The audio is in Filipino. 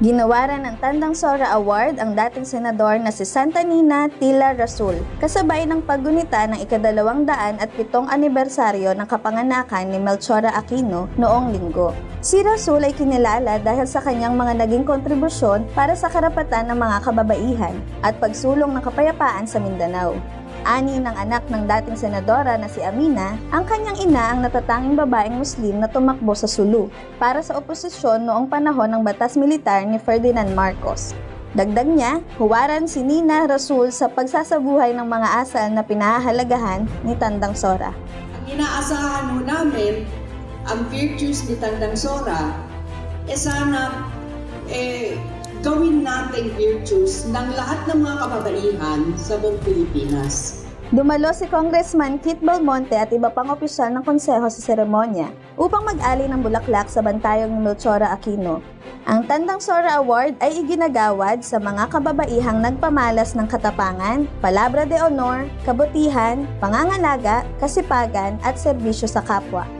Ginawaran ng Tandang Sora Award ang dating senador na si Santa Nina Tila Rasul, kasabay ng paggunita ng ikadalawang daan at pitong anibersaryo ng kapanganakan ni Melchora Aquino noong linggo. Si Rasul ay kinilala dahil sa kanyang mga naging kontribusyon para sa karapatan ng mga kababaihan at pagsulong ng kapayapaan sa Mindanao. Ani ng anak ng dating senadora na si Amina, ang kanyang ina ang natatanging babaeng Muslim na tumakbo sa Sulu para sa oposisyon noong panahon ng batas militar ni Ferdinand Marcos. Dagdag niya, huwaran si Nina Rasul sa pagsasabuhay ng mga asal na pinahahalagahan ni Tandang Sora. Ang inaasahan ho namin, ang virtues ni Tandang Sora, eh sana nating virtues ng lahat ng mga kababaihan sa buong Pilipinas. Dumalo si Congressman Kit Belmonte at iba pang opisyal ng konseho sa seremonya upang mag-ali ng bulaklak sa bantayog ni Melchora Aquino. Ang Tandang Sora Award ay iginagawad sa mga kababaihang nagpamalas ng katapangan, palabra de honor, kabutihan, pangangalaga, kasipagan at serbisyo sa kapwa.